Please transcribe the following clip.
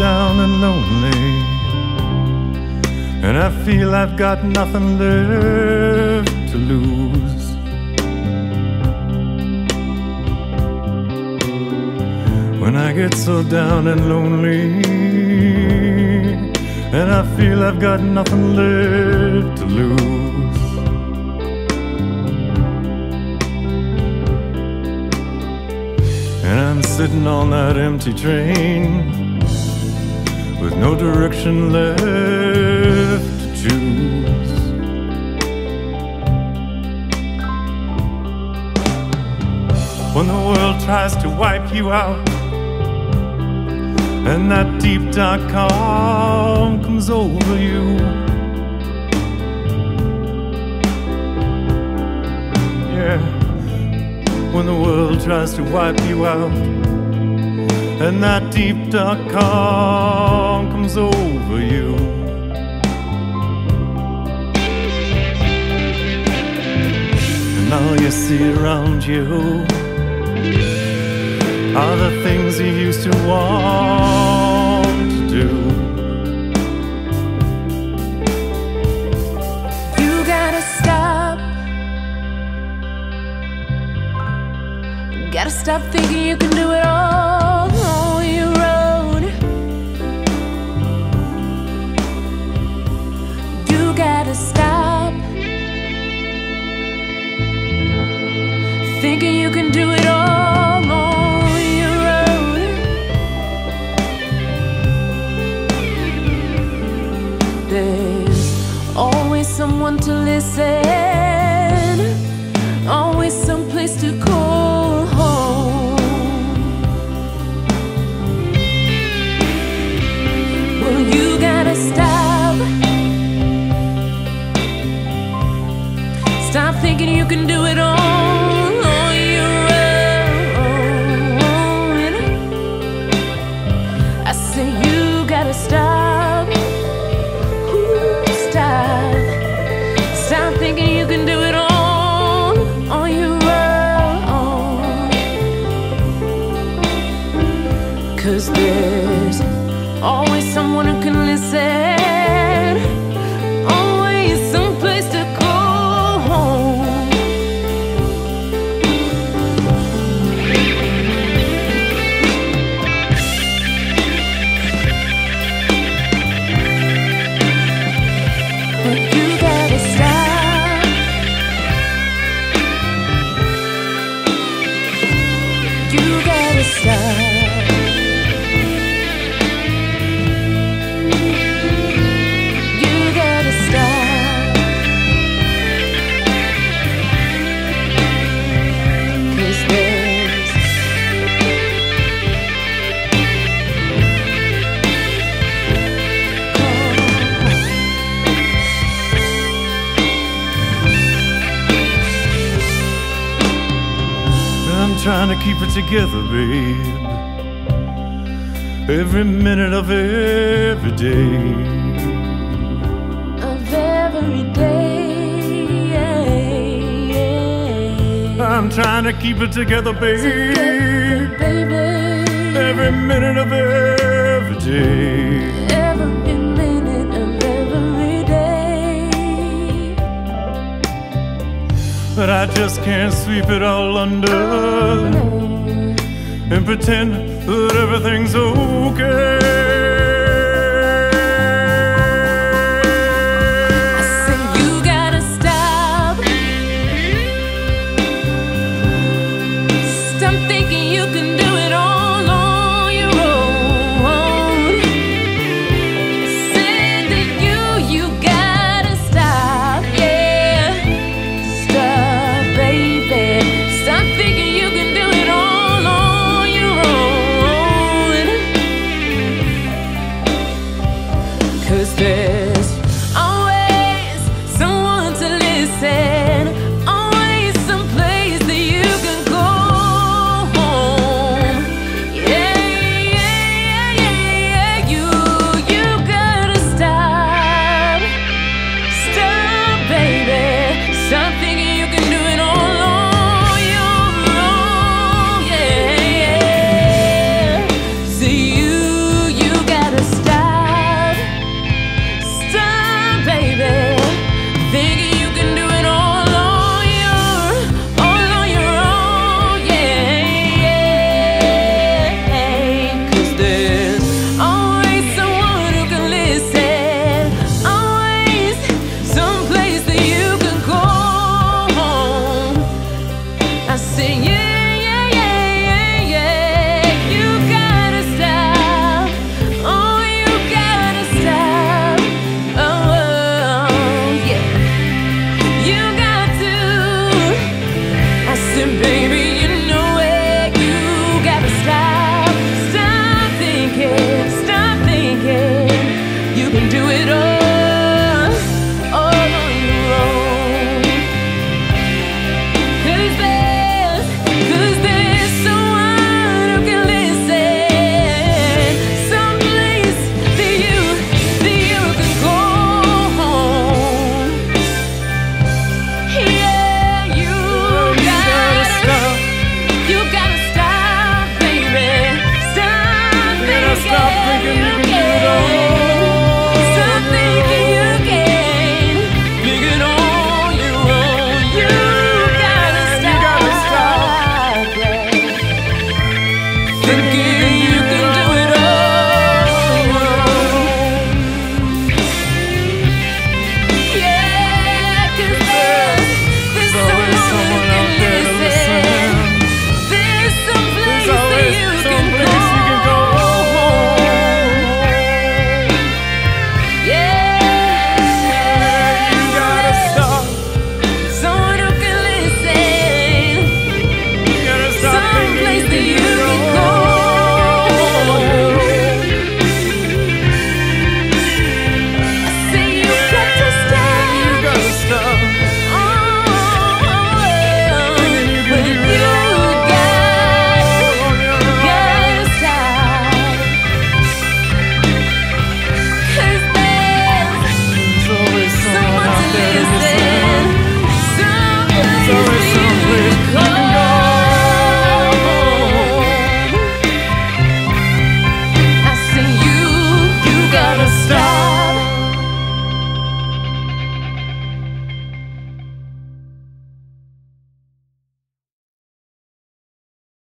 down and lonely, and I feel I've got nothing left to lose. When I get so down and lonely, and I feel I've got nothing left to lose. And I'm sitting on that empty train with no direction left to choose. When the world tries to wipe you out, and that deep dark calm comes over you. Yeah, when the world tries to wipe you out, and that deep dark calm comes over you. And all you see around you are the things you used to want to do. You gotta stop. Gotta stop thinking you can do it all to listen, trying to keep it together, babe. Every minute of every day. of every day. I'm trying to keep it together, babe. Baby, Every minute of every day. But I just can't sweep it all under and pretend that everything's okay.